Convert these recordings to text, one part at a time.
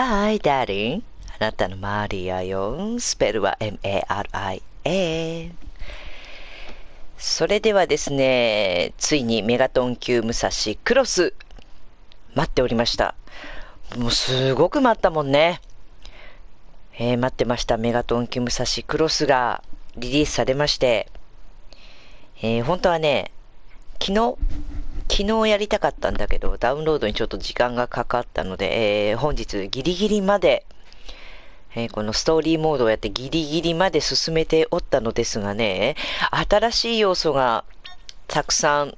Hi, Darling. あなたのマリアよ。スペルは M-A-R-I-A。それではですね、ついにメガトン級武蔵クロス、待っておりました。もうすごく待ったもんね。えー、待ってました。メガトン級武蔵クロスがリリースされまして、えー、本当はね、昨日、昨日やりたかったんだけど、ダウンロードにちょっと時間がかかったので、えー、本日ギリギリまで、えー、このストーリーモードをやってギリギリまで進めておったのですがね、新しい要素がたくさん、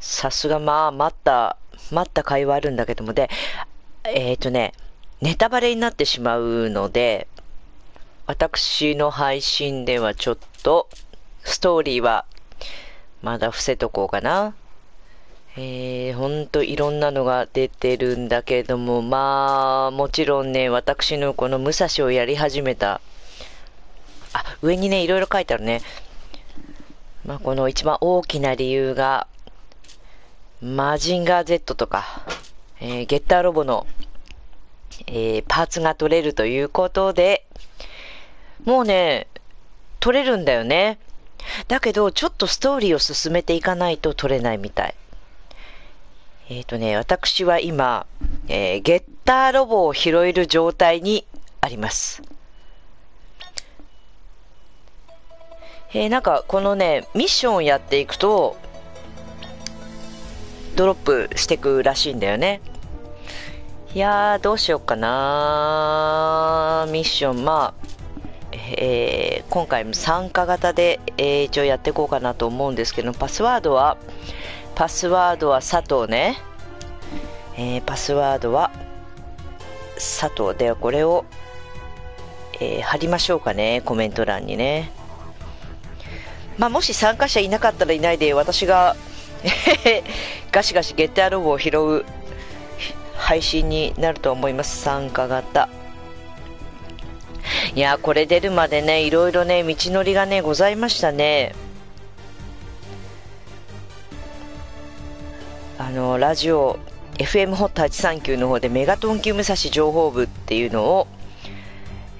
さすがまあ、待った、待った会話あるんだけども、で、えっ、ー、とね、ネタバレになってしまうので、私の配信ではちょっと、ストーリーは、まだ伏せとこうかな。えー、ほんといろんなのが出てるんだけれども、まあ、もちろんね、私のこの武蔵をやり始めた、あ、上にね、いろいろ書いてあるね。まあ、この一番大きな理由が、マジンガー Z とか、えー、ゲッターロボの、えー、パーツが取れるということで、もうね、取れるんだよね。だけど、ちょっとストーリーを進めていかないと取れないみたい。えっ、ー、とね、私は今、えー、ゲッターロボを拾える状態にあります。えー、なんかこのね、ミッションをやっていくと、ドロップしてくらしいんだよね。いやー、どうしようかなミッション、まあ、えー、今回も参加型で、えー、一応やっていこうかなと思うんですけど、パスワードは、パスワードは佐藤ね。えー、パスワードは佐藤ではこれを、えー、貼りましょうかね。コメント欄にね。まあ、もし参加者いなかったらいないで、私が ガシガシゲッターロボを拾う配信になると思います。参加型。いやこれ出るまでね、いろいろね、道のりがね、ございましたね。あのラジオ FM ホット839の方でメガトン級武蔵情報部っていうのを、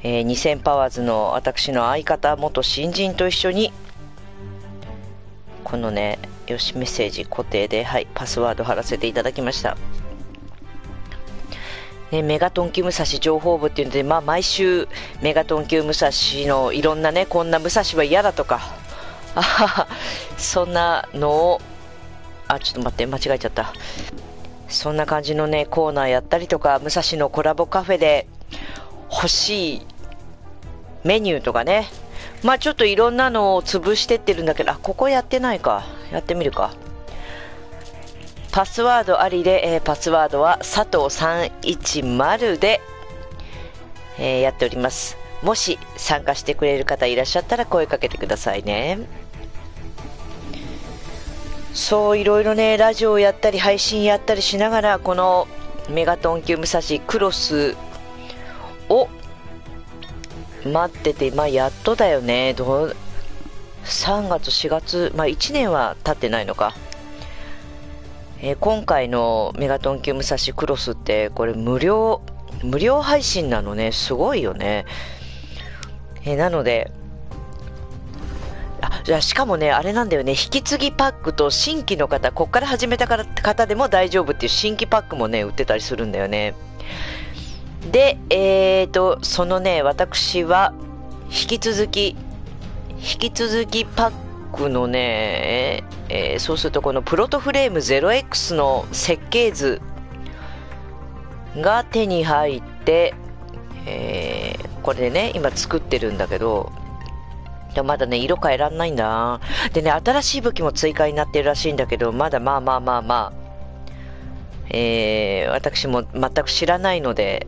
えー、2000パワーズの私の相方元新人と一緒にこのねよしメッセージ固定ではいパスワード貼らせていただきました。ね、メガトン級武蔵情報部っていうので、まあ、毎週メガトン級武蔵のいろんなねこんな武蔵は嫌だとかあそんなのをあ、ちょっと待って、間違えちゃった。そんな感じのね、コーナーやったりとか、武蔵のコラボカフェで欲しいメニューとかね。まあちょっといろんなのを潰してってるんだけど、あ、ここやってないか。やってみるか。パスワードありで、えー、パスワードは佐藤310で、えー、やっております。もし参加してくれる方いらっしゃったら声かけてくださいね。そういろいろねラジオやったり配信やったりしながらこのメガトン級武蔵クロスを待っててまあやっとだよね。どう3月4月まあ1年は経ってないのか。えー、今回のメガトン級武蔵クロスってこれ無料無料配信なのね。すごいよね、えー、なのであ、じゃしかもね、あれなんだよね、引き継ぎパックと新規の方、こっから始めた方でも大丈夫っていう新規パックもね、売ってたりするんだよね。で、えーと、そのね、私は、引き続き、引き続きパックのね、えー、そうするとこのプロトフレーム 0X の設計図が手に入って、えー、これでね、今作ってるんだけど、でもまだね、色変えらんないんだ。でね、新しい武器も追加になってるらしいんだけど、まだまあまあまあまあ、えー、私も全く知らないので、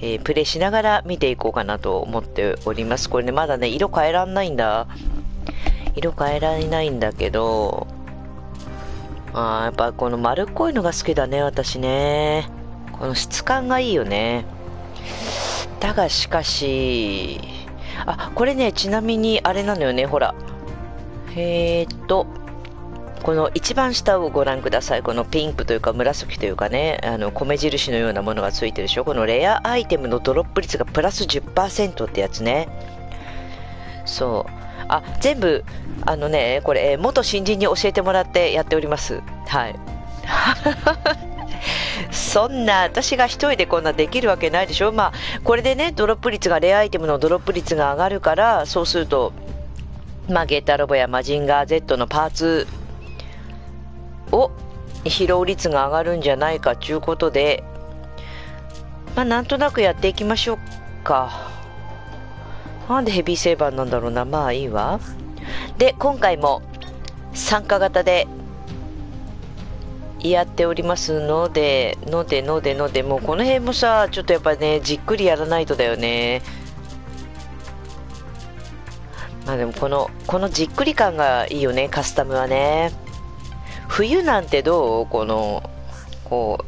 えー、プレイしながら見ていこうかなと思っております。これね、まだね、色変えらんないんだ。色変えられないんだけど、あやっぱこの丸っこいのが好きだね、私ね。この質感がいいよね。だがしかし、あ、これね、ちなみにあれなのよね、ほら。えー、っと、この一番下をご覧ください。このピンクというか紫というかね、あの米印のようなものがついてるでしょ。このレアアイテムのドロップ率がプラス10%ってやつね。そう。あ、全部、あのね、これ、元新人に教えてもらってやっております。はい。そんな、私が一人でこんなできるわけないでしょまあ、これでね、ドロップ率が、レアアイテムのドロップ率が上がるから、そうすると、まあ、ゲータロボやマジンガー Z のパーツを疲労率が上がるんじゃないかということで、まあ、なんとなくやっていきましょうか。なんでヘビーセーバーなんだろうな。まあいいわ。で、今回も参加型でやっておりますので、ので、ので、ので、もうこの辺もさ、ちょっとやっぱね、じっくりやらないとだよね。まあでもこの、このじっくり感がいいよね、カスタムはね。冬なんてどう？この、こ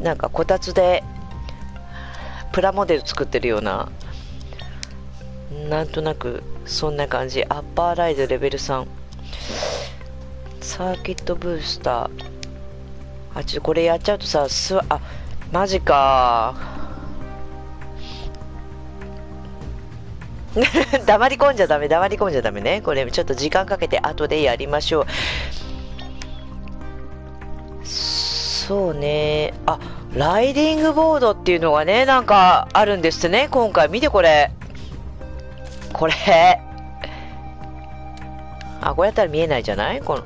う、なんかこたつで、プラモデル作ってるような、なんとなく、そんな感じ。アッパーライズレベル3。サーキットブースター。あ、ちょっとこれやっちゃうとさ、すわ、あ、マジか 黙り込んじゃダメ、黙り込んじゃダメね。これちょっと時間かけて後でやりましょう。そうね。あ、ライディングボードっていうのがね、なんかあるんですね。今回見てこれ。これ。あ、これやったら見えないじゃない？この。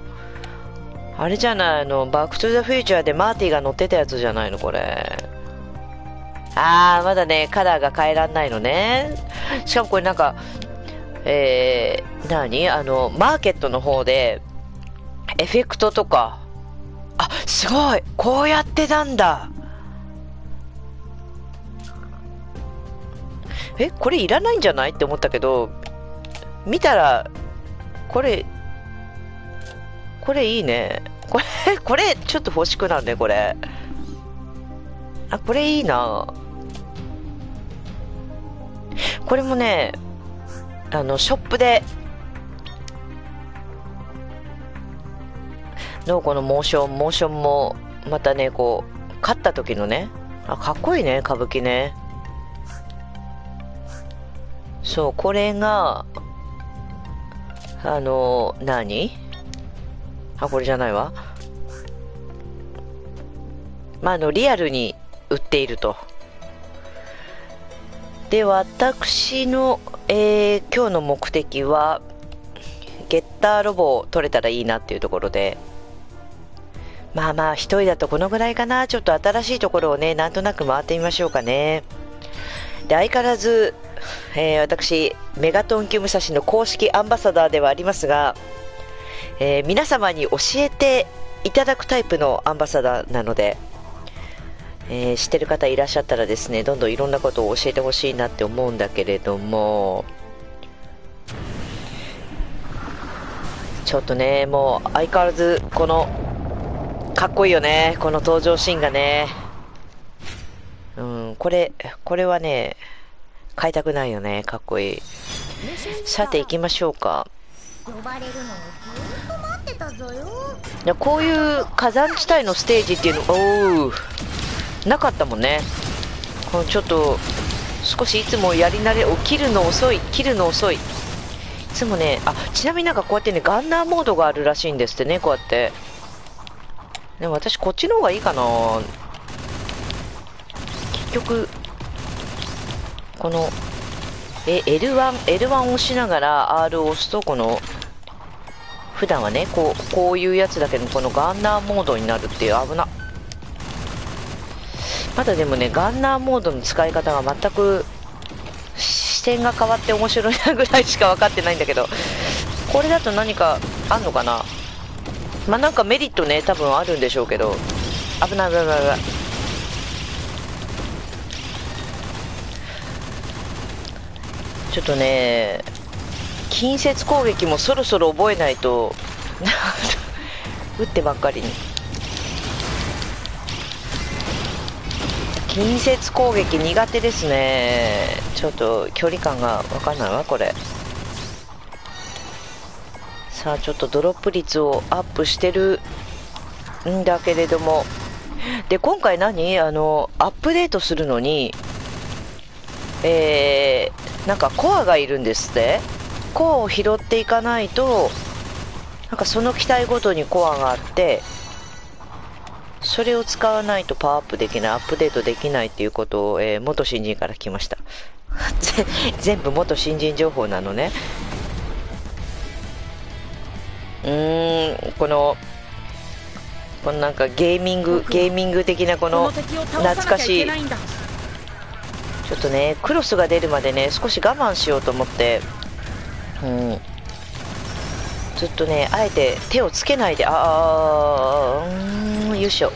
あれじゃないの、バックトゥザフューチャーでマーティが乗ってたやつじゃないの、これ。あー、まだね、カラーが変えらんないのね。しかもこれなんか、えー、何？あの、マーケットの方で、エフェクトとか、あ、すごい！こうやってたんだ。え、これいらないんじゃない？って思ったけど、見たら、これ、これいいね。これ、これ、ちょっと欲しくなるね、これ。あ、これいいな。これもね、あの、ショップでのこのモーション、モーションも、またね、こう、勝った時のね、あ、かっこいいね、歌舞伎ね。そう、これが、あの、何？あ、これじゃないわ。まあ、あの、リアルに売っていると。で、私の、えー、今日の目的は、ゲッターロボを取れたらいいなっていうところで、まあまあ、一人だとこのぐらいかな。ちょっと新しいところをね、なんとなく回ってみましょうかね。で、相変わらず、えー、私、メガトン級武蔵の公式アンバサダーではありますが、えー、皆様に教えていただくタイプのアンバサダーなので、えー、知ってる方いらっしゃったらですね、どんどんいろんなことを教えてほしいなって思うんだけれども、ちょっとね、もう相変わらずこのかっこいいよね。この登場シーンがね。うん、これ、これはね、買いたくないよね。かっこいい。さて行きましょうか。呼ばれるのをずっと待ってたぞよいやこういう火山地帯のステージっていうの、おおなかったもんね。このちょっと、少しいつもやり慣れ、を切るの遅い、切るの遅い。いつもね、あ、ちなみになんかこうやってね、ガンナーモードがあるらしいんですってね、こうやって。でも私こっちの方がいいかな結局このえ L1、L1 を押しながら R を押すとこの普段はねこうこういうやつだけどこのガンナーモードになるっていう危な。まだでもねガンナーモードの使い方が全く視点が変わって面白いなぐらいしか分かってないんだけどこれだと何かあんのかな？まあなんかメリットね多分あるんでしょうけど。危ない危ない危ない。ちょっとね近接攻撃もそろそろ覚えないと 打ってばっかりに。近接攻撃苦手ですね。ちょっと距離感が分かんないわこれ。さあちょっとドロップ率をアップしてるんだけれども。で今回何？あのアップデートするのにえー、なんかコアがいるんですって。コアを拾っていかないとなんかその機体ごとにコアがあってそれを使わないとパワーアップできないアップデートできないっていうことを、えー、元新人から聞きました。全部元新人情報なのね。うーんこのこのなんかゲーミングゲーミング的なこの懐かしいちょっとねクロスが出るまでね少し我慢しようと思って。うん。ずっとねあえて手をつけないで。ああうんよいしょ。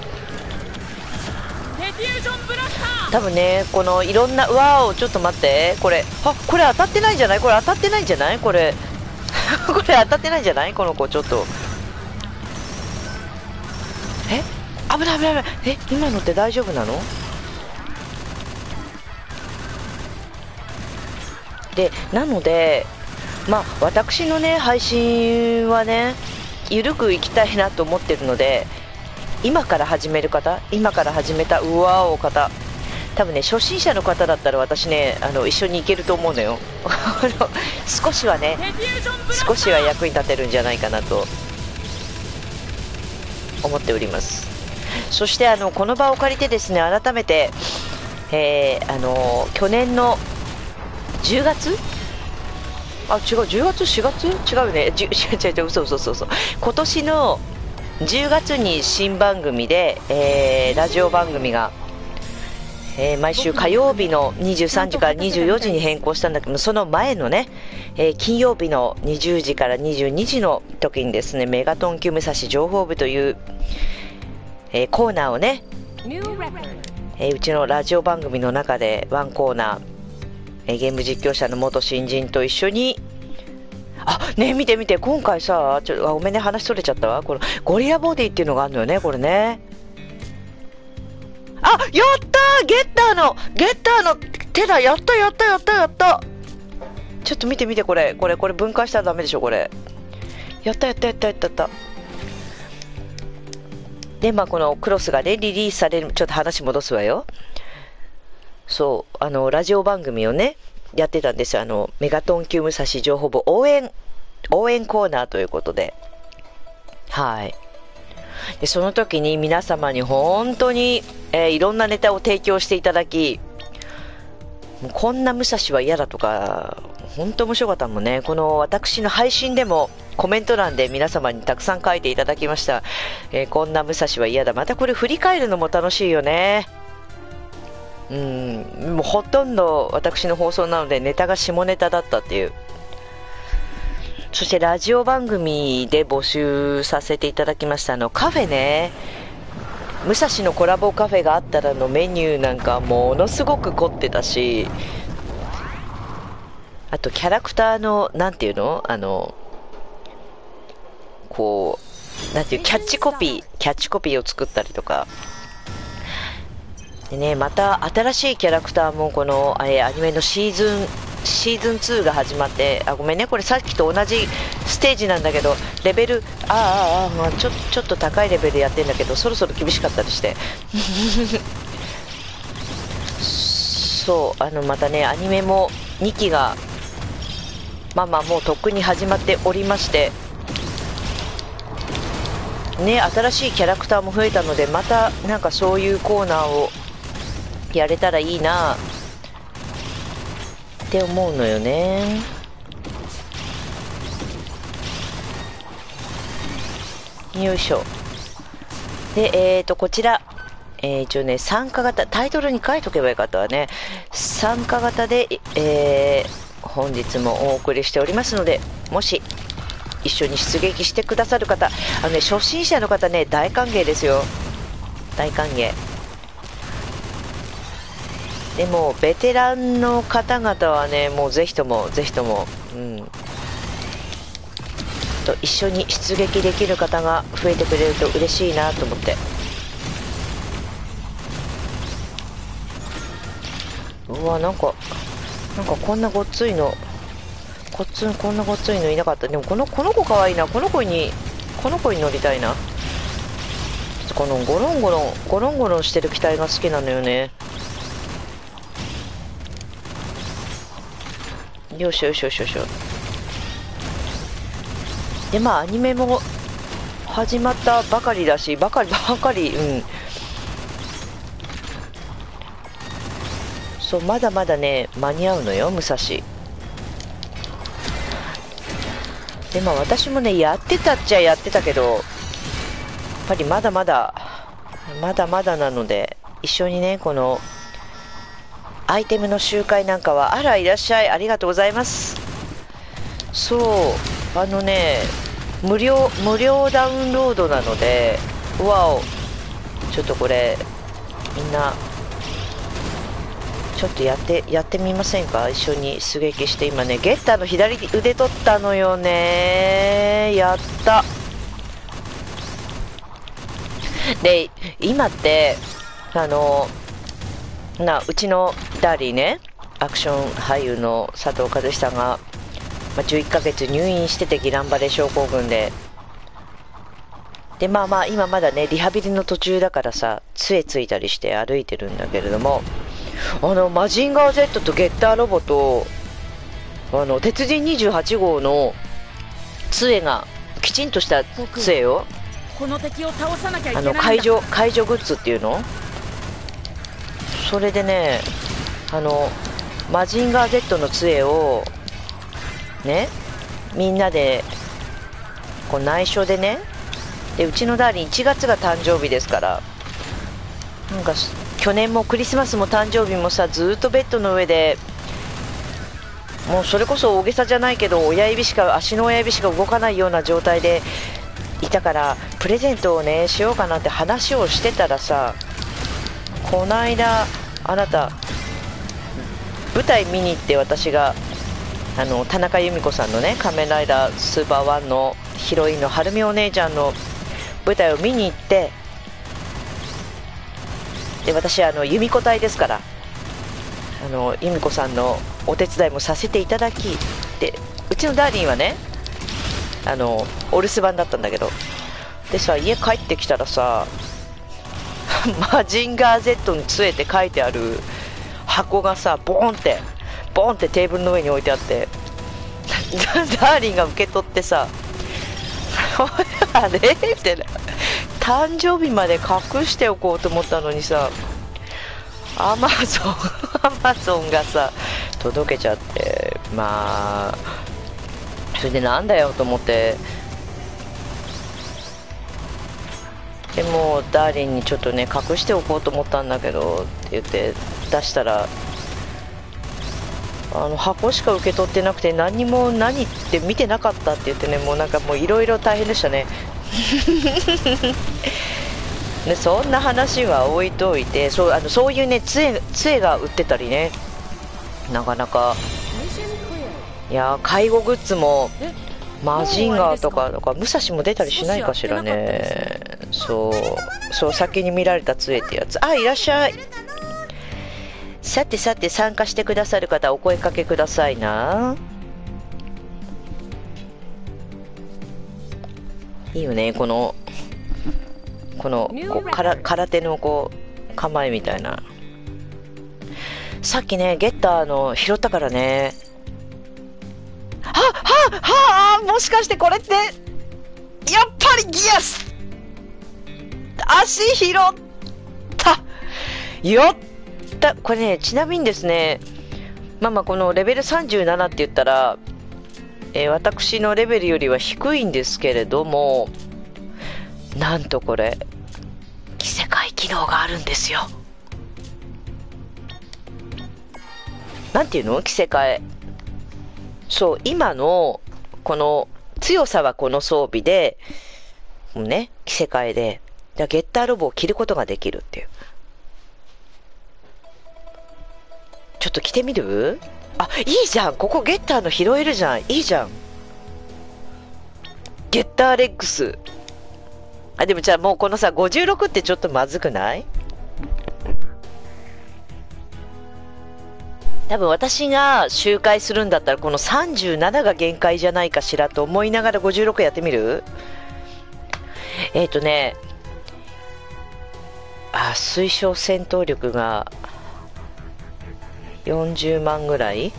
多分ねこのいろんなうわおちょっと待って。これあこれ当たってないんじゃない？これ当たってないんじゃない？これ。これ当たってないんじゃない？この子ちょっと。え？危ない危ない危ない。え？今のって大丈夫なの？でなのでまあ私のね配信はね緩くいきたいなと思ってるので今から始める方今から始めたうわお方多分ね初心者の方だったら私ねあの一緒に行けると思うのよ。少しはね少しは役に立てるんじゃないかなと思っております。そしてあのこの場を借りてですね改めて、えー、あの去年の10月？あ違う10月？4月？違うね。違う違う違う嘘嘘嘘嘘。今年の10月に新番組で、えー、ラジオ番組が、えー、毎週火曜日の23時から24時に変更したんだけどその前のね、えー、金曜日の20時から22時の時にですねメガトン級武蔵情報部という、えー、コーナーをね、えー、うちのラジオ番組の中でワンコーナーえゲーム実況者の元新人と一緒に。あね見て見て。今回さちょあごめんね話それちゃったわ。このゴリラボディっていうのがあるのよねこれね。あやったゲッターのゲッターの手だやったやったやったやった。ちょっと見て見てこれ。これこれ分解したらダメでしょこれ。やったやったやったやったやった。でまあこのクロスがねリリースされる。ちょっと話戻すわよ。そう、あの、ラジオ番組をね、やってたんですよ。あの、メガトン級武蔵情報部応援、応援コーナーということで。はい。で、その時に皆様に本当に、えー、いろんなネタを提供していただき、もうこんな武蔵は嫌だとか、本当面白かったもんね。この私の配信でもコメント欄で皆様にたくさん書いていただきました。えー、こんな武蔵は嫌だ。またこれ振り返るのも楽しいよね。うん、もうほとんど私の放送なのでネタが下ネタだったっていう。そしてラジオ番組で募集させていただきましたあのカフェね。武蔵のコラボカフェがあったらのメニューなんかものすごく凝ってたし、あとキャラクターの、なんていうの？あの、こう、なんていう、キャッチコピー、キャッチコピーを作ったりとか、でね、また新しいキャラクターもこの、えアニメのシーズン、シーズン2が始まって、あ、ごめんね、これさっきと同じステージなんだけど、レベル、ああ、ああ、まあ、ちょちょっと高いレベルでやってんだけど、そろそろ厳しかったりして。そう、あの、またね、アニメも2期が、まあまあもうとっくに始まっておりまして、ね、新しいキャラクターも増えたので、またなんかそういうコーナーをやれたらいいな。って思うのよね。よいしょ。でえっ、ー、とこちら。えー、一応ね参加型。タイトルに書いとけばよかったわね。参加型で、えー、本日もお送りしておりますのでもし一緒に出撃してくださる方。あのね初心者の方ね大歓迎ですよ。大歓迎。でもベテランの方々はねもうぜひともぜひともうん。と一緒に出撃できる方が増えてくれると嬉しいなと思って。うわなんかなんかこんなごっついのこっつこんなごっついのいなかった。でもこのこの子かわいいな。この子にこの子に乗りたいな。このゴロンゴロンゴロンゴロンしてる機体が好きなのよね。よしよしよしよしでまあアニメも始まったばかりだしばかりばかりうん。そうまだまだね間に合うのよ武蔵。でまあ私もねやってたっちゃやってたけどやっぱりまだまだまだまだなので一緒にねこのアイテムの集会なんかはあらいらっしゃい。ありがとうございます。そう。あのね無料無料ダウンロードなのでわお。ちょっとこれみんなちょっとやってやってみませんか？一緒に出撃して。今ねゲッターの左腕取ったのよね。やった。で今ってあのなうちのダーリーねアクション俳優の佐藤和久が、まあ、11ヶ月入院しててギランバレ症候群で。でまあまあ今まだねリハビリの途中だからさ杖ついたりして歩いてるんだけれどもあのマジンガー Z とゲッターロボとあの鉄人28号の杖がきちんとした杖をこの敵を倒さなきゃいあけないんだ。の解除解除グッズっていうのそれでねあのマジンガー Z の杖をねみんなでこう内緒でねでうちのダーリン1月が誕生日ですからなんか去年もクリスマスも誕生日もさずっとベッドの上でもうそれこそ大げさじゃないけど親指しか足の親指しか動かないような状態でいたからプレゼントをねしようかなって話をしてたらさこの間あなた舞台見に行って私があの田中由美子さんのね「仮面ライダースーパーワンのヒロインの晴美お姉ちゃんの舞台を見に行ってで私あの由美子隊ですからあの由美子さんのお手伝いもさせていただきでうちのダーリンはねあのお留守番だったんだけどでさ家帰ってきたらさ マジンガー Z に杖って書いてある箱がさボーンってボーンってテーブルの上に置いてあって ダーリンが受け取ってさ あれ？みたいな。誕生日まで隠しておこうと思ったのにさアマゾンアマゾンがさ届けちゃってまあそれでなんだよと思ってでもダーリンにちょっとね隠しておこうと思ったんだけどって言って出したらあの箱しか受け取ってなくて何にも何って見てなかったって言ってねもうなんかもういろいろ大変でしたね。ねそんな話は置いといてそうあのそういうね杖杖が売ってたりね。なかなか。いやー介護グッズもえマジンガーとかとか武蔵も出たりしないかしらねそうそう先に見られた杖ってやつ。あいらっしゃい。さてさて参加してくださる方お声かけくださいな。いいよねこのこのこうから空手のこう構えみたいな。さっきねゲッターの拾ったからね。はははあもしかしてこれってやっぱりギアス足拾った。よった。これねちなみにですねまあまあこのレベル37って言ったら、えー私のレベルよりは低いんですけれどもなんとこれ着せ替え機能があるんですよ。なんていうの？着せ替え。そう今のこの強さはこの装備でね着せ替えで。だからゲッターロボを着ることができるっていう。ちょっと着てみる？あいいじゃん。ここゲッターの拾えるじゃん。いいじゃん。ゲッターレッグス。あでもじゃあもうこのさ56ってちょっとまずくない？多分私が周回するんだったらこの37が限界じゃないかしらと思いながら56やってみる？えっ、ー、とねあ推奨戦闘力が40万ぐらい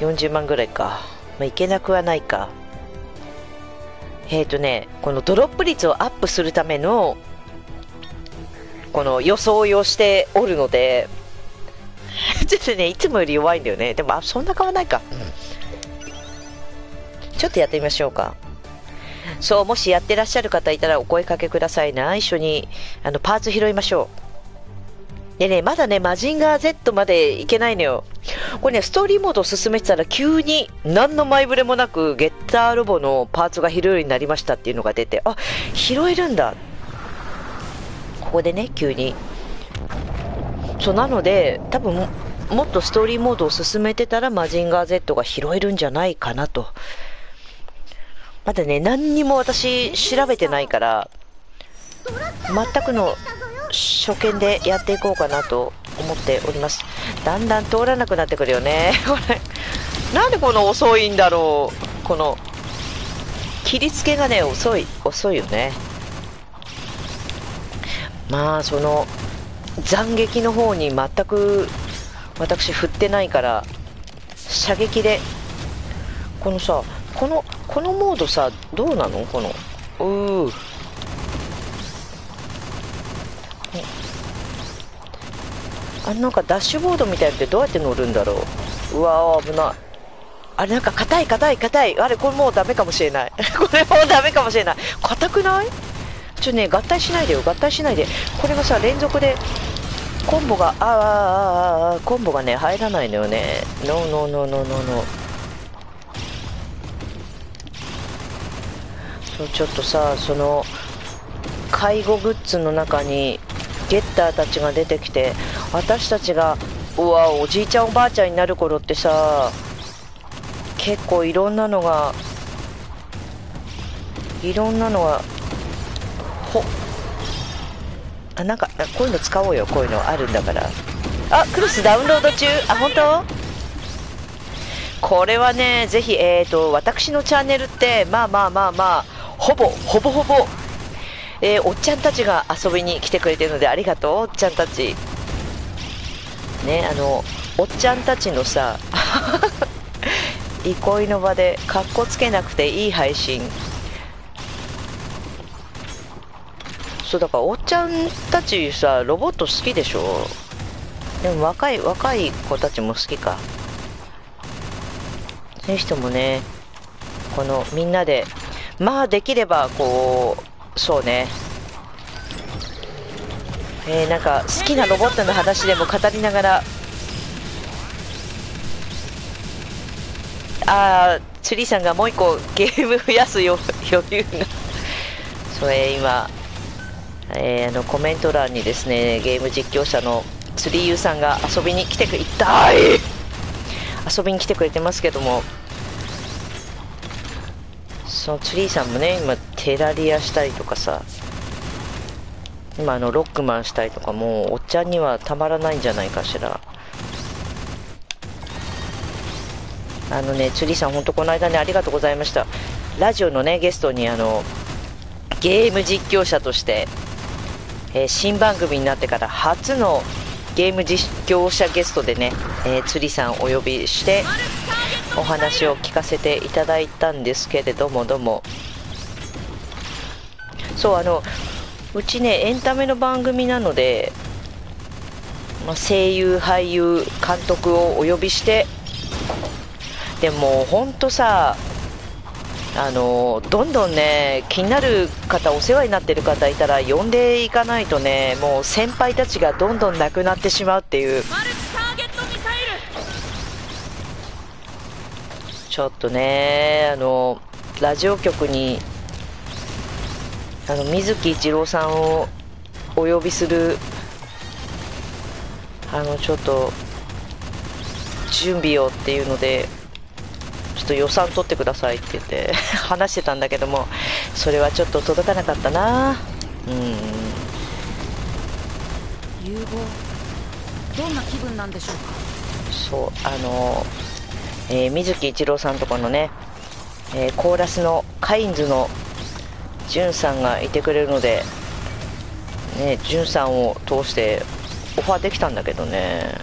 ？40万ぐらいか、まあ、いけなくはないかえっ、ー、とねこのドロップ率をアップするためのこの装いをしておるので ちょっとね、いつもより弱いんだよね。でも、あ、そんな変わらないか。ちょっとやってみましょうか。そう、もしやってらっしゃる方いたらお声かけくださいな。一緒に、あの、パーツ拾いましょう。でね、まだね、マジンガー Z までいけないのよ。これね、ストーリーモードを進めてたら急に何の前触れもなくゲッターロボのパーツが拾えるようになりましたっていうのが出て、あ、拾えるんだ。ここでね、急にそうなので多分もっとストーリーモードを進めてたらマジンガー Z が拾えるんじゃないかなとまだね何にも私調べてないから全くの初見でやっていこうかなと思っております。だんだん通らなくなってくるよね。これなんでこの遅いんだろう。この切り付けがね遅い遅いよね。まあその斬撃の方に全く私振ってないから射撃でこのさこのこのモードさどうなの？この。うー。あなんかダッシュボードみたいってどうやって乗るんだろう？うわ危ない。あれなんか硬い硬い硬い。あれこれもうダメかもしれない。これもうダメかもしれない。硬くない？ちょっとね合体しないでよ。合体しないで。これがさ連続でコンボがあああコンボがね入らないのよね。ノーノーノーノーノーノーそうちょっとさその介護グッズの中にゲッターたちが出てきて私たちがうわおじいちゃんおばあちゃんになる頃ってさ結構いろんなのがいろんなのがほあなんかこういうの使おうよこういうのあるんだから。あクロスダウンロード中？あ本当？これはねぜひえーと私のチャンネルってまあまあまあまあほぼほぼほぼ。えー、おっちゃんたちが遊びに来てくれてるのでありがとうおっちゃんたち。ねあのおっちゃんたちのさ 憩いの場でかっこつけなくていい配信。そうだからおっちゃんたちさロボット好きでしょ？でも若い若い子たちも好きか。そういう人もねこのみんなでまあできればこうそうね。えー、なんか好きなロボットの話でも語りながら。ああツリーさんがもう一個ゲーム増やす余裕が。それ今えー、あのコメント欄にですねゲーム実況者の釣りゆうさんが遊びに来てくれたい！遊びに来てくれてますけども。そのツリーさんもね今テラリアしたりとかさ今あのロックマンしたりとかもうおっちゃんにはたまらないんじゃないかしらあのね、釣りさん、本当この間ね、ありがとうございました。ラジオのね、ゲストにあの、ゲーム実況者としてえー、新番組になってから初のゲーム実況者ゲストでね、えー、釣りさんお呼びしてお話を聞かせていただいたんですけれどもどうも。そうあのうちねエンタメの番組なので、まあ、声優俳優監督をお呼びしてでも本当さあのどんどんね気になる方お世話になってる方いたら呼んでいかないとねもう先輩たちがどんどんなくなってしまうっていう。ちょっとねあのラジオ局にあの水木一郎さんをお呼びするあのちょっと準備をっていうのでちょっと予算取ってくださいって言って 話してたんだけどもそれはちょっと届かなかったな。うん。融合。どんな気分なんでしょうか？そうあの、えー、水木一郎さんとこのね、えー、コーラスのカインズのじゅんさんがいてくれるのでねじゅんさんを通してオファーできたんだけどね。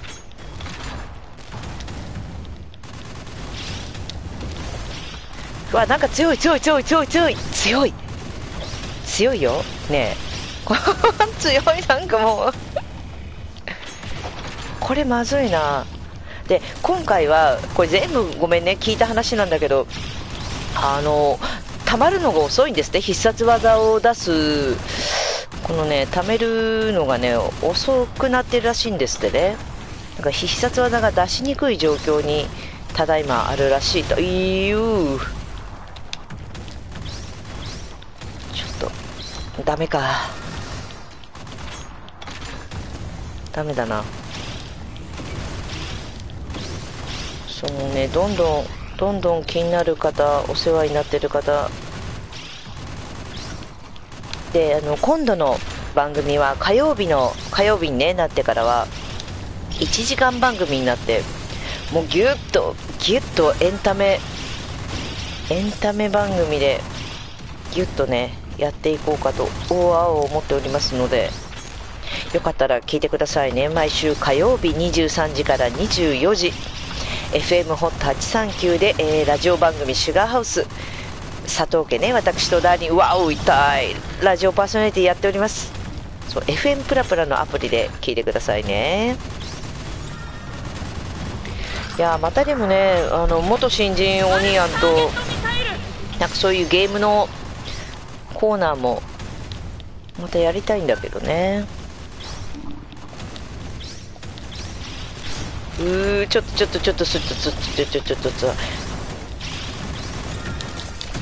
うわなんか強い強い強い強い強い強い強いよ。ねえ。強いなんかもう。これまずいな。で今回はこれ全部ごめんね聞いた話なんだけどあの溜まるのが遅いんですね必殺技を出すこのね溜めるのがね遅くなってるらしいんですってね。なんか必殺技が出しにくい状況にただいまあるらしいと。いう。ちょっとダメか。ダメだな。そのねどんどんどんどん気になる方お世話になってる方。であの今度の番組は火曜日の火曜日に、ね、なってからは1時間番組になってもうギュッとギュッとエンタメエンタメ番組でギュッとねやっていこうかと大青を思っておりますのでよかったら聞いてくださいね。毎週火曜日23時から24時。FM ホット839で、えー、ラジオ番組シュガーハウス。佐藤家ね私とダーニー。わお痛い。ラジオパーソナリティやっております。そう FM プラプラのアプリで聞いてくださいね。いやまたでもねあの元新人オニアンとなんかそういうゲームのコーナーもまたやりたいんだけどね。うーちょっとちょっとちょっとちょっとちょっとちょっとちょっとちょっと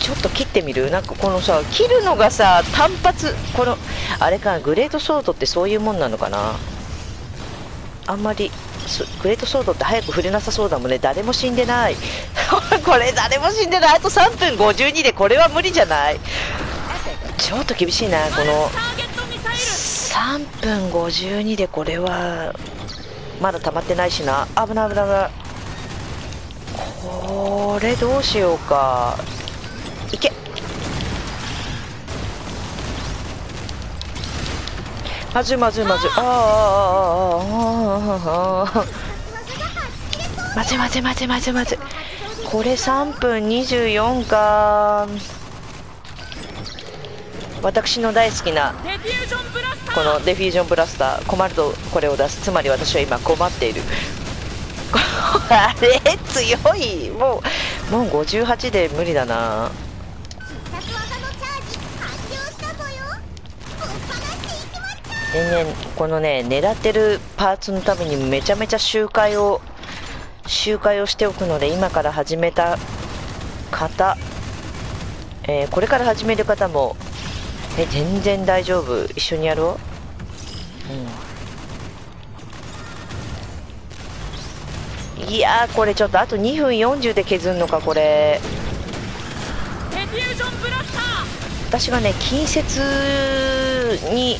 ちょっと切ってみるなんかこのさ切るのがさ単発このあれかグレートソードってそういうもんなのかなあんまりグレートソードって早く触れなさそうだもんね誰も死んでないこれ誰も死んでないあと3分52でこれは無理じゃないちょっと厳しいなこの3分52でこれはまだ溜まってないしな。危ない危ない危ない。これどうしようか。いけ。まずいまずいまずい。ああああまずいまずいまずいまずいまずい。これ3分24か。私の大好きなこのデフュージョンブラスター困るとこれを出す。つまり私は今困っている。あれ？強い。もうもう58で無理だな。全然このね狙ってるパーツのためにめちゃめちゃ周回を周回をしておくので今から始めた方、えー、これから始める方もえ全然大丈夫。一緒にやろう。うん。いやこれちょっとあと2分40で削るのかこれ。私はね近接に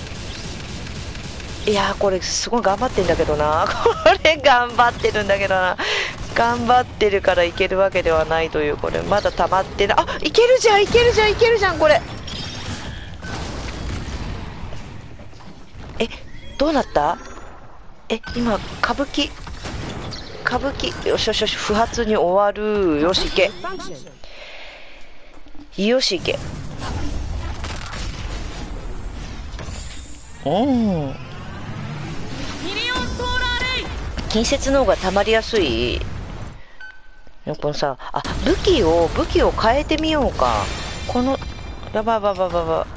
いやこれすごい頑張ってんだけどな。これ頑張ってるんだけどな。頑張ってるからいけるわけではないというこれ。まだ溜まってるあいけるじゃんいけるじゃんいけるじゃんこれどうなった？え今歌舞伎？歌舞伎？よしよしよし不発に終わる。よしいけ。よしいけ。うん近接の方がたまりやすい？このさあ武器を武器を変えてみようか。このやばいやばいやばいやば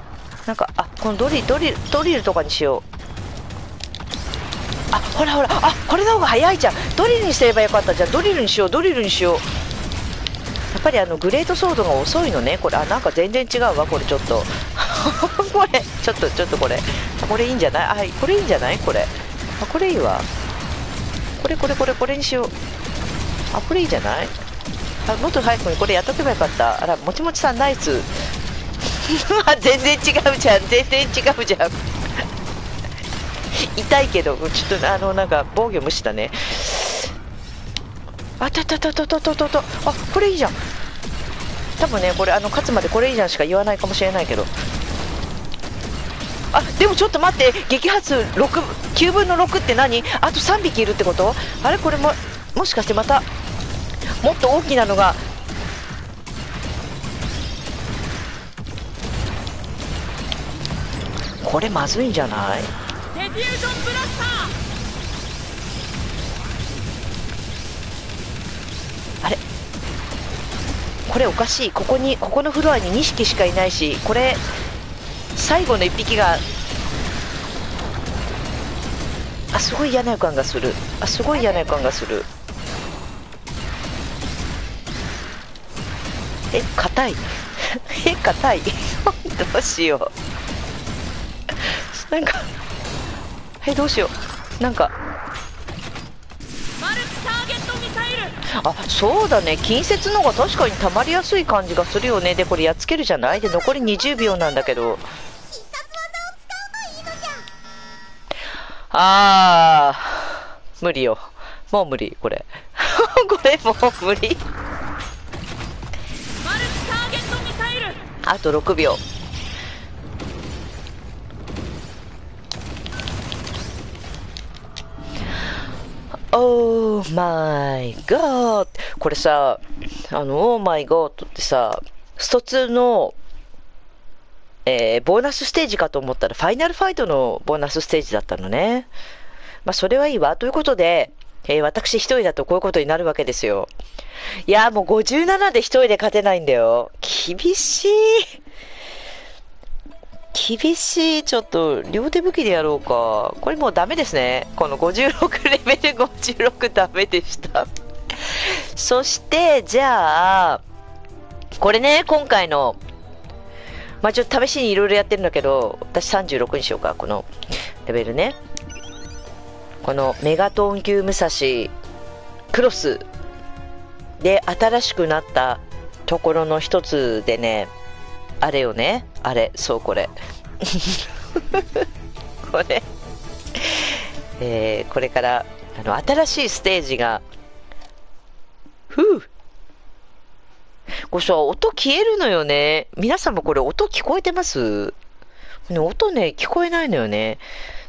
い。なんかあこのドリドリドリルとかにしようあほらほら。あこれの方が早いじゃん。ドリルにすればよかったじゃあドリルにしようドリルにしよう。やっぱりあのグレートソードが遅いのね。これあなんか全然違うわこれちょっと。これちょっとちょっとこれ。これいいんじゃない？あこれいいんじゃない？これ。あこれいいわ。これこれこれこれにしよう。あこれいいじゃない？あもっと早くにこれやっとけばよかった。あらもちもちさんナイス。全然違うじゃん。全然違うじゃん。痛いけどちょっとあのなんか防御無視だね。あたたたたたたたた。あこれいいじゃん。多分ねこれあの勝つまでこれいいじゃんしか言わないかもしれないけど。あでもちょっと待って。撃発6 9分の6って何？あと3匹いるってこと？あれ？これももしかしてまたもっと大きなのがこれまずいんじゃない？フュージョンブラスターあれ？これおかしい。ここにここのフロアに2匹しかいないしこれ最後の1匹があすごい嫌な予感がする。あすごい嫌な予感がする。え硬い？え硬い？どうしよう。なんかえどうしよう。なんか。あそうだね。近接の方が確かに溜まりやすい感じがするよね。でこれやっつけるじゃない？で残り20秒なんだけど。あー。無理よ。もう無理これ。これもう無理。あと6秒Oh my god これさ、あの、 Oh my god ってさ、スト2の、えーボーナスステージかと思ったら、ファイナルファイトのボーナスステージだったのね。まあ、それはいいわ。ということで、えー私一人だとこういうことになるわけですよ。いや、もう57で一人で勝てないんだよ。厳しい。厳しい。ちょっと、両手武器でやろうか。これもうダメですね。この56レベル56ダメでした。そして、じゃあ、これね、今回の、まあちょっと試しにいろいろやってるんだけど、私36にしようか、このレベルね。このメガトン級武蔵クロスで新しくなったところの一つでね、あれよね、あれ、そうこれ。これ、えーこれからあの新しいステージが、ふうこれさ、音消えるのよね。皆さんもこれ音聞こえてます？音ね、聞こえないのよね。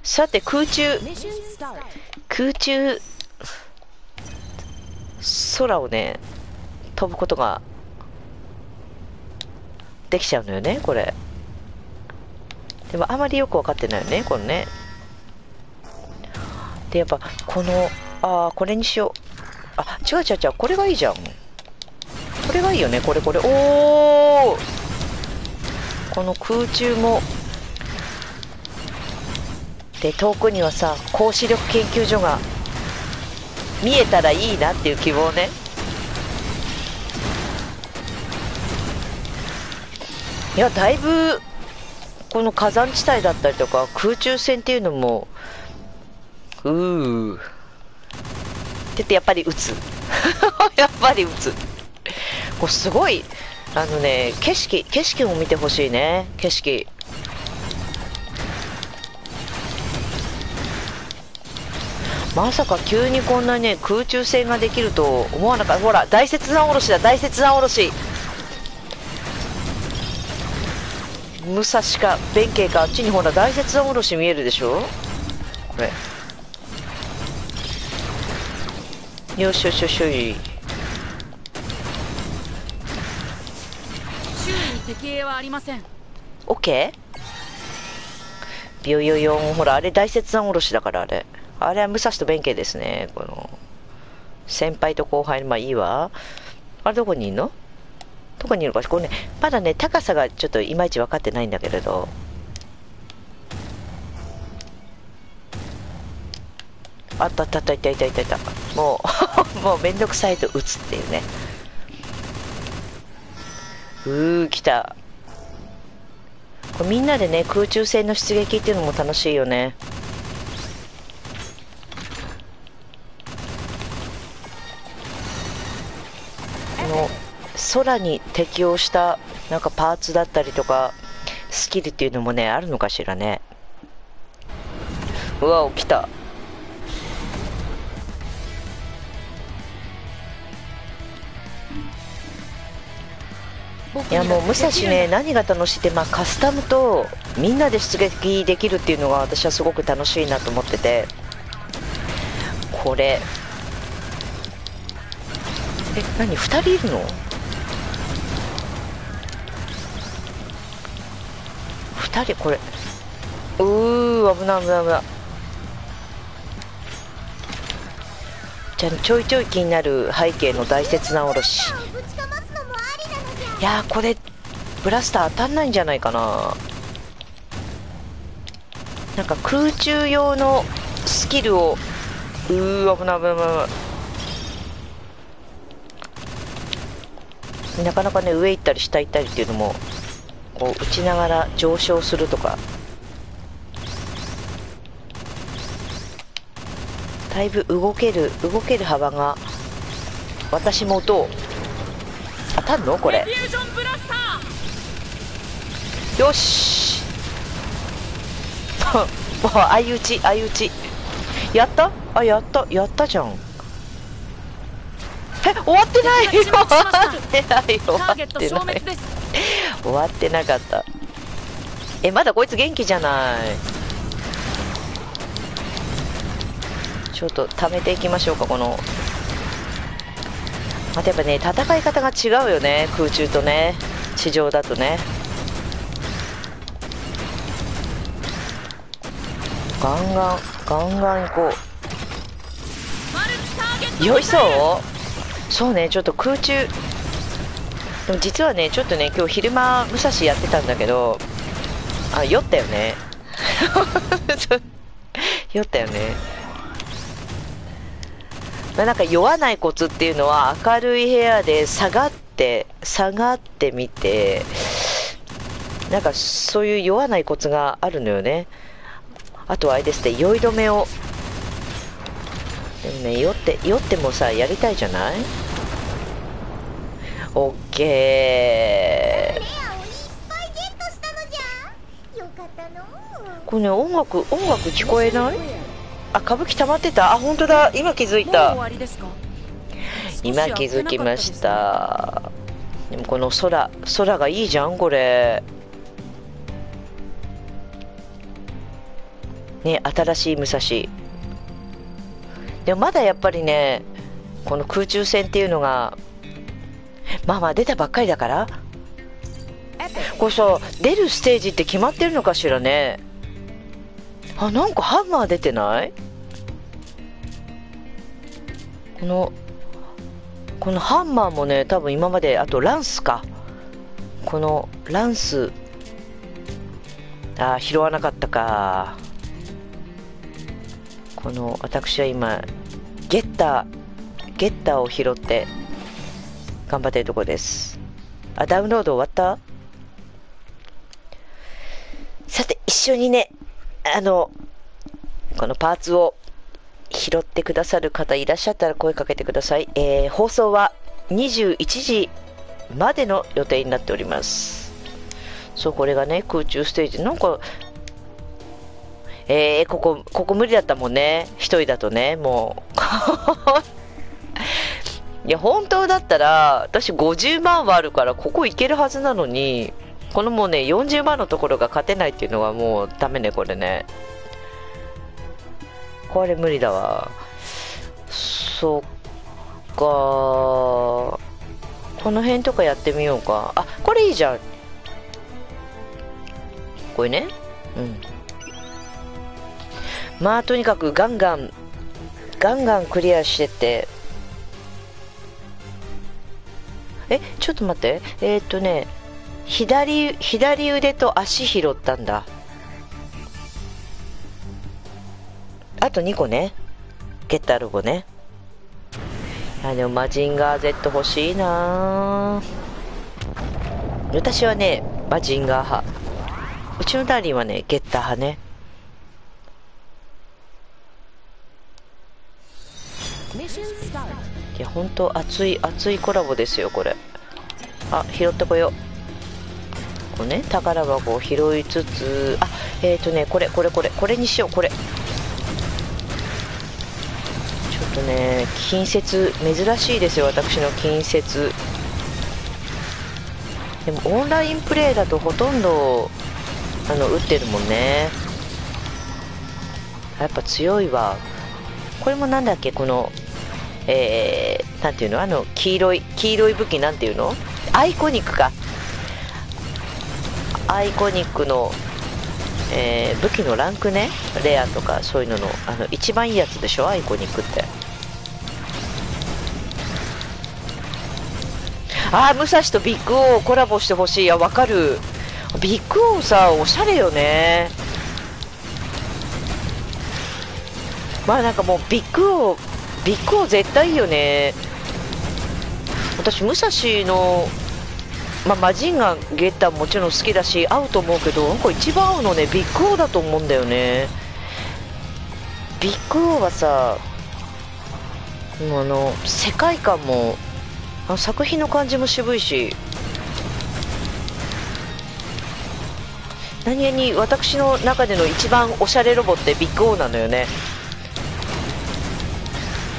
さて、空中、空中、空をね、飛ぶことができちゃうのよね、これ。でもあまりよく分かってないよね、このね。で、やっぱ、この、ああ、これにしよう。あ、違う違う違う、これがいいじゃん。これがいいよね、これこれ。おおこの空中も。で、遠くにはさ、高視力研究所が見えたらいいなっていう希望ね。いや、だいぶ、この火山地帯だったりとか、空中戦っていうのも、うー。って言ってやっぱり撃つ。やっぱり撃つ。こうすごい、あのね、景色、景色も見てほしいね。景色。まさか急にこんなね、空中戦ができると思わなかった。ほら、大雪山おろしだ、大雪山おろし。武蔵か弁慶かあっちにほら大雪山おろし見えるでしょ？これ。よしよしよしよし周囲に敵影はありません。OK? ビヨヨヨンほらあれ大雪山おろしだからあれ。あれは武蔵と弁慶ですねこの。先輩と後輩まあいいわ。あれどこにいるの？どこにいるかこれねまだね高さがちょっといまいち分かってないんだけれど。あったあったあったいたいたいたいた。もう もうめんどくさいと打つっていうね。うー来た。これみんなでね空中戦の出撃っていうのも楽しいよね。空に適応したなんかパーツだったりとかスキルっていうのもねあるのかしらね。うわ起きた。いやもう武蔵ね何が楽しいって、まあ、カスタムとみんなで出撃できるっていうのが私はすごく楽しいなと思ってて。これ。え何？2人いるの？2人これ。うー危ない危ない危ない。じゃあちょいちょい気になる背景の大切なおろし。いやこれブラスター当たんないんじゃないかな。なんか空中用のスキルを。うー危ない危ない危ない。なかなかね上行ったり下行ったりっていうのもこう打ちながら上昇するとか。だいぶ動ける動ける幅が私もどう？当たんの？これ。よし。もう相打ち相打ち。やった？あやった。やったじゃん。え終わってない終わってない終わってない 終わってなかった。えまだこいつ元気じゃない。ちょっと貯めていきましょうかこの。またやっぱね戦い方が違うよね空中とね。地上だとね。ガンガンガンガン行こう。よいしょ。そうねちょっと空中でも実はねちょっとね今日昼間武蔵やってたんだけどあ酔ったよね。酔ったよね。まあ、なんか酔わないコツっていうのは明るい部屋で下がって下がってみてなんかそういう酔わないコツがあるのよね。あとはあれですね酔い止めを。でもね酔って酔ってもさやりたいじゃない？オッケーこれね音楽音楽聞こえない？あ歌舞伎溜まってた？あ本当だ。今気づいた。今気づきました。でもこの空空がいいじゃんこれ。ね新しい武蔵。でもまだやっぱりねこの空中戦っていうのがまあまあ出たばっかりだから。これさ出るステージって決まってるのかしらね。あなんかハンマー出てない？このこのハンマーもね多分今まであとランスか。このランスあ拾わなかったか。この私は今ゲッターゲッターを拾って頑張ってるとこです。あダウンロード終わった？さて一緒にねあのこのパーツを拾ってくださる方いらっしゃったら声かけてください、えー、放送は21時までの予定になっております。そうこれがね空中ステージ。なんかえー、ここここ無理だったもんね。一人だとねもう。いや本当だったら私50万はあるからここ行けるはずなのにこのもうね40万のところが勝てないっていうのはもうダメねこれね。これ無理だわ。そっか。この辺とかやってみようか。あこれいいじゃん。これね。うん。まあとにかくガンガンガンガンクリアしてって。えちょっと待って。えー、っとね左左腕と足拾ったんだ。あと2個ね。ゲッタールゴね。あでもマジンガー Z 欲しいな。私はねマジンガー派。うちのダーリンはねゲッター派ね。いや本当熱い熱いコラボですよこれ。あ拾ってこよう。こうね宝箱を拾いつつあえっ、ー、とねこれこれこれこれにしようこれ。ちょっとね近接珍しいですよ私の近接。でもオンラインプレイだとほとんどあの打ってるもんね。やっぱ強いわ。これもなんだっけこのえー、なんていうの？あの黄色い黄色い武器なんていうの？アイコニックか。アイコニックの、えー、武器のランクね？レアとかそういうのの。あの一番いいやつでしょ？アイコニックって。ああ武蔵とビッグオーコラボしてほしい。いやわかる。ビッグオーさおしゃれよね。まあなんかもうビッグオービッグオー絶対いいよね。私武蔵のまあ、マジンガーゲッターもちろん好きだし合うと思うけどなんか一番合うのねビッグオーだと思うんだよね。ビッグオーはさあの世界観もあの作品の感じも渋いし何気に私の中での一番おしゃれロボってビッグオーなのよね。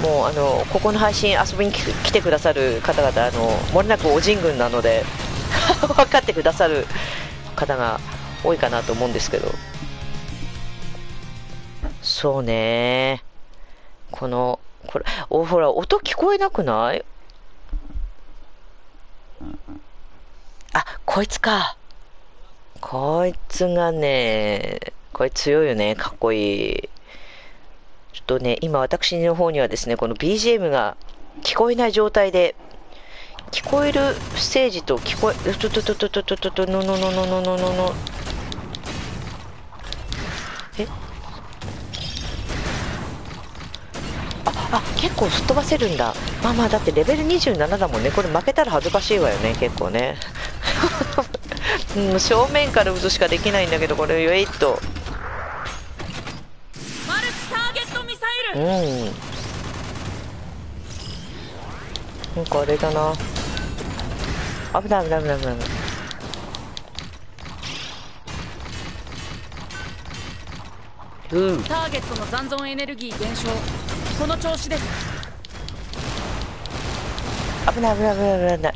もうあのここの配信遊びに来てくださる方々あのもれなくお神軍なので 分かってくださる方が多いかなと思うんですけど。そうね。このこれおほら音聞こえなくない？あこいつか。こいつがねこれ強いよね。かっこいい。ちょっとね今私の方にはですねこの BGM が聞こえない状態で聞こえるステージと聞こえととととととととののののののののえああ結構吹っ飛ばせるんだまあまあだってレベル27だもんねこれ負けたら恥ずかしいわよね結構ねうん、正面から撃つしかできないんだけどこれよいっとマルチターゲットミサイルうんなんかあれだな。危ない危ない危ない危ない。うん。ターゲットの残存エネルギー減少。この調子です。危ない危ない危ない危ない。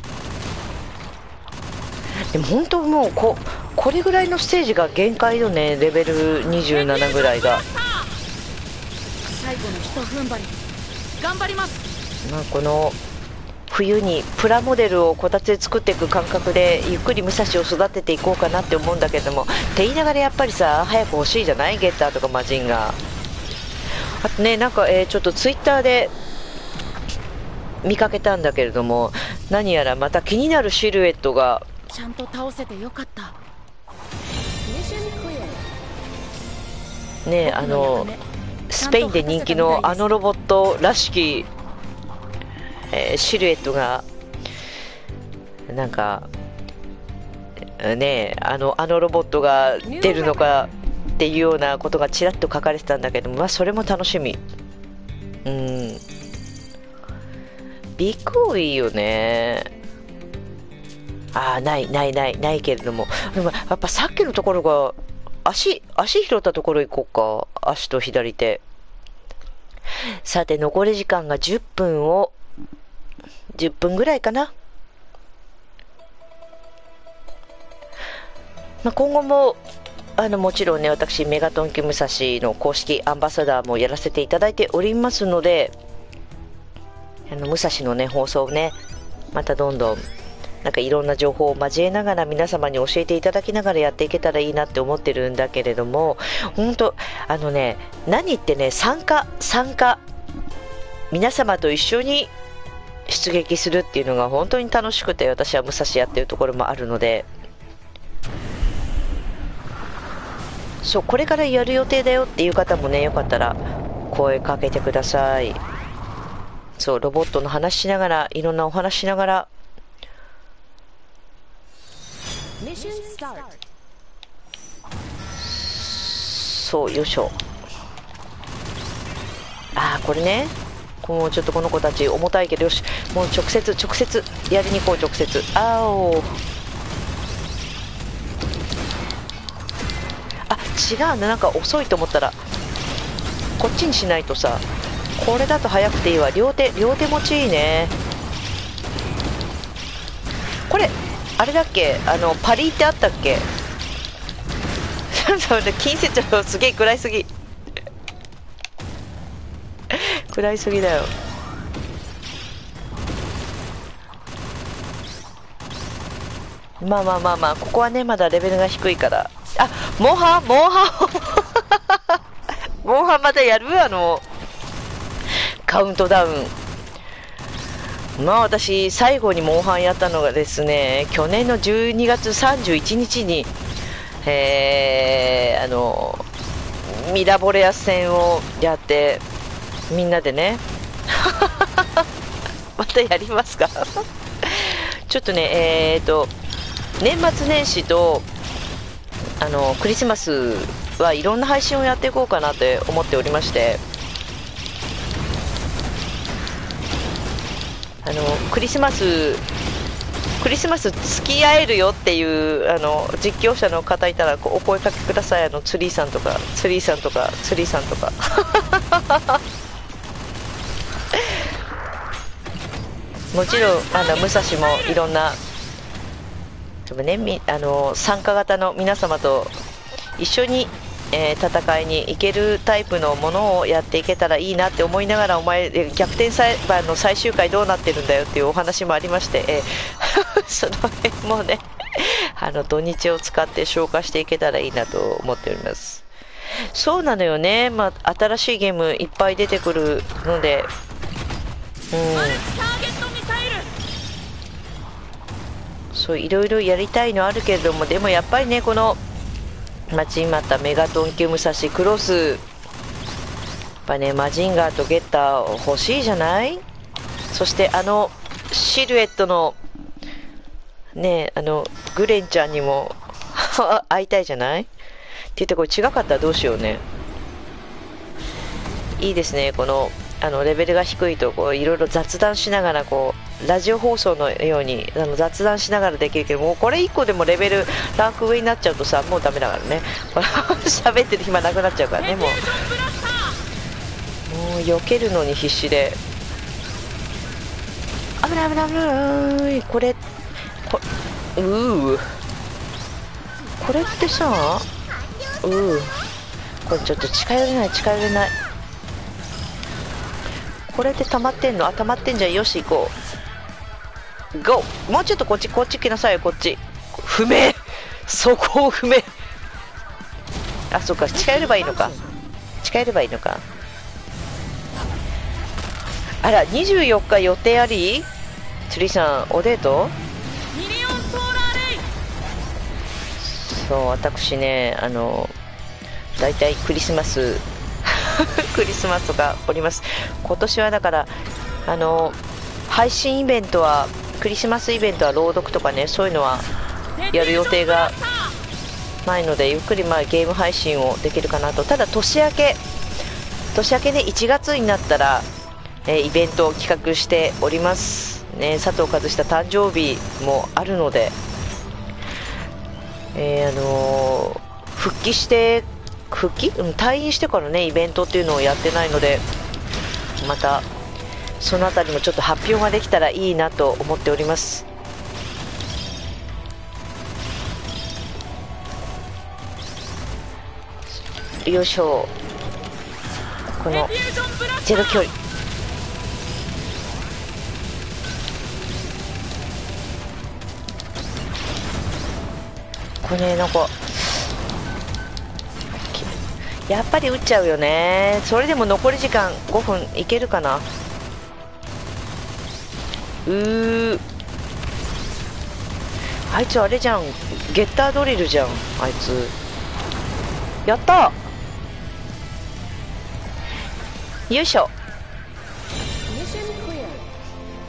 でも本当もうここれぐらいのステージが限界よね。レベル27ぐらいがと踏ん張り頑張ります。まあこの冬にプラモデルをこたつで作っていく感覚でゆっくり武蔵を育てていこうかなって思うんだけどもって言いながらやっぱりさ早く欲しいじゃない？ゲッターとかマジンが。あとねなんか、えー、ちょっとツイッターで見かけたんだけれども何やらまた気になるシルエットが。ちゃんと倒せてよかった。ねあのスペインで人気のあのロボットらしきえー、シルエットがなんかねあのあのロボットが出るのかっていうようなことがちらっと書かれてたんだけどまあそれも楽しみ。うん。ビッグいいよね。ああないないないないけれども。でもやっぱさっきのところが足足拾ったところ行こうか足と左手さて残り時間が10分を10分ぐらいかな。まあ、今後もあのもちろんね私メガトンキムサシの公式アンバサダーもやらせていただいておりますのであの武蔵のね放送をねまたどんどんなんかいろんな情報を交えながら皆様に教えていただきながらやっていけたらいいなって思ってるんだけれども本当あのね何ってね参加参加皆様と一緒に出撃するっていうのが本当に楽しくて私は武蔵やってるところもあるので。そうこれからやる予定だよっていう方もねよかったら声かけてください。そうロボットの話しながらいろんなお話しながらそうよいしょ。ああこれね。もうちょっとこの子たち重たいけどよし。もう直接直接やりに行こう直接。あおあ違う。ねなんか遅いと思ったらこっちにしないとさこれだと速くていいわ。両手両手持ちいいね。これあれだっけ？あのパリってあったっけ？近接すげえ暗いすぎ。暗いすぎだよ。まあまあまあまあここはねまだレベルが低いから。あモンハン？モンハン？モンハンまだやる？あのカウントダウン。まあ私最後にモンハンやったのがですね去年の12月31日にえー、あのミラボレア戦をやってみんなでね またやりますか。ちょっとねえーと年末年始とあのクリスマスはいろんな配信をやっていこうかなって思っておりましてあのクリスマスクリスマス付き合えるよっていうあの実況者の方いたらお声かけください。あのツリーさんとかツリーさんとかツリーさんとか。もちろんあの武蔵もいろんなね、あの参加型の皆様と一緒に、えー、戦いに行けるタイプのものをやっていけたらいいなって思いながらお前逆転裁判の最終回どうなってるんだよっていうお話もありまして、えー、その辺もねあの土日を使って消化していけたらいいなと思っております。そうなのよね、まあ、新しいゲームいっぱい出てくるので。うん。そういろいろやりたいのあるけれどもでもやっぱりねこの待ちに待ったメガトン級武蔵クロス。やっぱねマジンガーとゲッター欲しいじゃない？そしてあのシルエットのねあのグレンちゃんにも 会いたいじゃない？って言ってこれ違かったらどうしようね。いいですねこのあのレベルが低いとこういろいろ雑談しながらこうラジオ放送のようにあの雑談しながらできるけどもこれ1個でもレベルランク上になっちゃうとさもうダメだからね。喋ってる暇なくなっちゃうからねもう。もう避けるのに必死で。危ない危ない危ない。これこうー。これってさうー。これちょっと近寄れない近寄れない。これって溜まってんの？あ溜まってんじゃん。よし行こう。GO! もうちょっとこっち、こっち来なさいよ、こっち。不明そこを不明あ、そっか、近寄ればいいのか。近寄ればいいのか。あら、24日予定あり？釣りさん、おデート？そう、私ね、あの、大体クリスマス クリスマスとかおります。今年はだから、あの、配信イベントはクリスマスイベントは朗読とかねそういうのはやる予定がないのでゆっくりまあゲーム配信をできるかなと。ただ年明け年明けね1月になったら、えイベントを企画しておりますね。佐藤和久誕生日もあるのでえー、あのー、復帰して復帰、うん、退院してからねイベントっていうのをやってないのでまたその辺りもちょっと発表ができたらいいなと思っております。よいしょ。このゼロ距離。これなんかやっぱり打っちゃうよね。それでも残り時間5分いけるかな。うー。あいつあれじゃん。ゲッタードリルじゃん。あいつ。やった。よいしょ。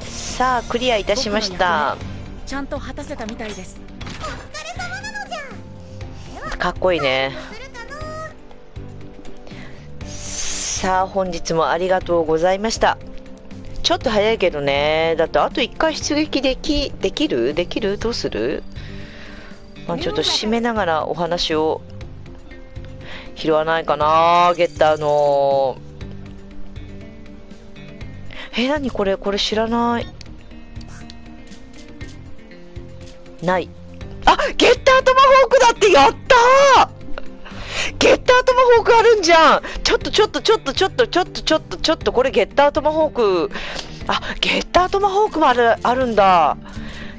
さあクリアいたしました。ちゃんと果たせたみたいです。かっこいいね。さあ本日もありがとうございましたちょっと早いけどね。だってあと1回出撃でき、できる？できるどうする？まあ、ちょっと締めながらお話を拾わないかなゲッターの。え、なにこれ？これ知らない。ない。あ、ゲッタートマホークだってやったーゲッタートマホークあるんじゃん。ちょっとちょっとちょっとちょっとちょっとちょっとちょっとこれゲッタートマホーク。あゲッタートマホークもあるあるんだ。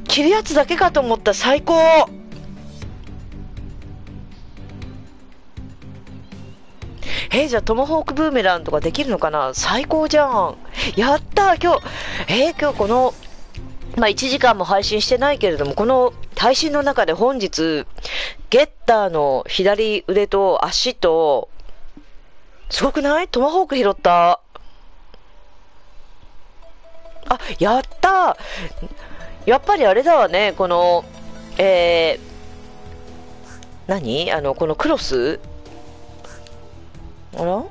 切るやつだけかと思った最高。えー、じゃあトマホークブーメランとかできるのかな？最高じゃん。やった今日。えー、今日このまあ、1時間も配信してないけれども、この配信の中で本日、ゲッターの左腕と足と、すごくない？トマホーク拾った。あ、やった！やっぱりあれだわね、この、えー、何？あの、このクロス？あら？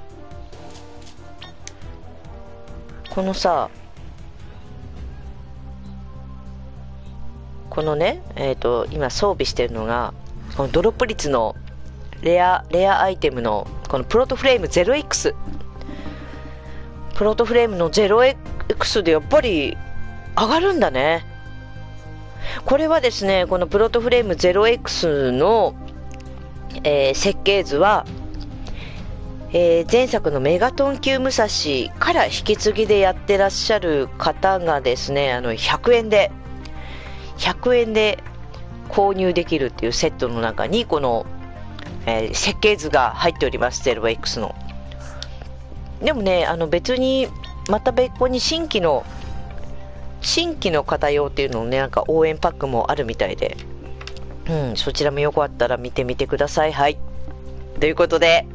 このさ、このね、えっ、ー、と、今装備してるのが、このドロップ率のレア、レアアイテムの、このプロトフレーム 0X。プロトフレームの 0X でやっぱり上がるんだね。これはですね、このプロトフレーム 0X の、えー、設計図は、えー、前作のメガトン級武蔵から引き継ぎでやってらっしゃる方がですね、あの、100円で100円で購入できるっていうセットの中にこの、えー、設計図が入っております 0X の。でもねあの別にまた別個に新規の新規の方用っていうのをねなんか応援パックもあるみたいで。うんそちらもよかったら見てみてください。はい。ということで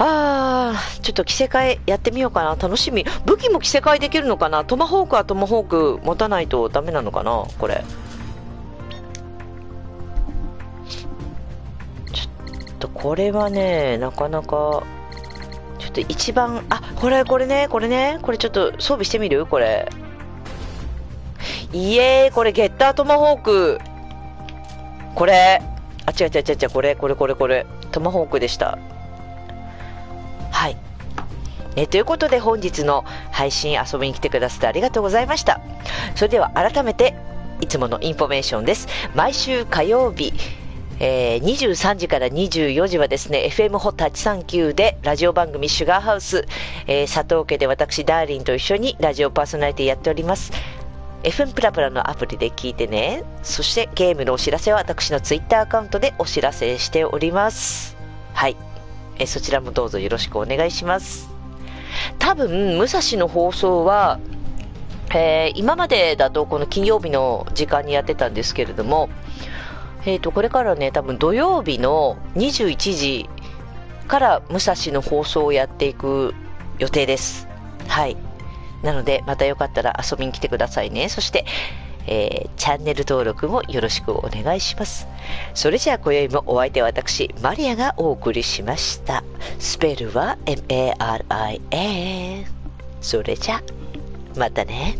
ああ、ちょっと着せ替えやってみようかな。楽しみ。武器も着せ替えできるのかな？トマホークはトマホーク持たないとダメなのかな？これ。ちょっとこれはね、なかなか、ちょっと一番、あ、これ、これね、これね、これちょっと装備してみる？これ。いえー、これゲッタートマホーク。これ。あ、違う違う違う違う、これ、これこれこれ。トマホークでした。はい。えということで本日の配信遊びに来てくださってありがとうございました。それでは改めていつものインフォメーションです。毎週火曜日、えー、23時から24時はですね、FM ホット839でラジオ番組シュガーハウス、えー、佐藤家で私ダーリンと一緒にラジオパーソナリティやっております。FM プラプラのアプリで聞いてね。そしてゲームのお知らせは私のツイッターアカウントでお知らせしております。はい。えそちらもどうぞよろしくお願いします。多分、武蔵の放送は、えー、今までだとこの金曜日の時間にやってたんですけれども、え、ー、と、これからね、多分土曜日の21時から武蔵の放送をやっていく予定です。はい。なので、またよかったら遊びに来てくださいね。そして、えー、チャンネル登録もよろしくお願いします。それじゃあ今宵もお相手は私、マリアがお送りしました。スペルは MARIA。それじゃあ、またね。